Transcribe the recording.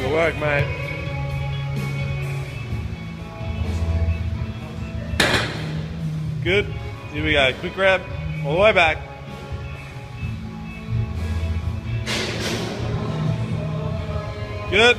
Good work, mate. Good. Here we go. Quick grab. All the way back. Good.